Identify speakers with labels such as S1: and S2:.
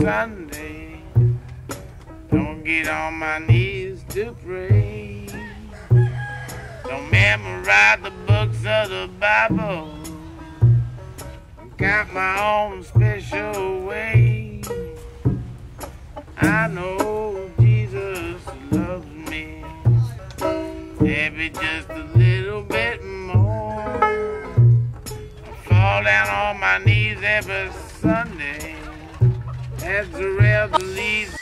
S1: Sunday. Don't get on my knees to pray. Don't memorize the books of the Bible. Got my own special way. I know Jesus loves me. Maybe just a little bit more. I fall down on my knees every Sunday. As the rev leads